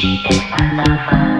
she is my lover.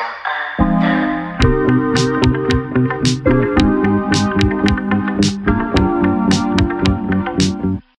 Satan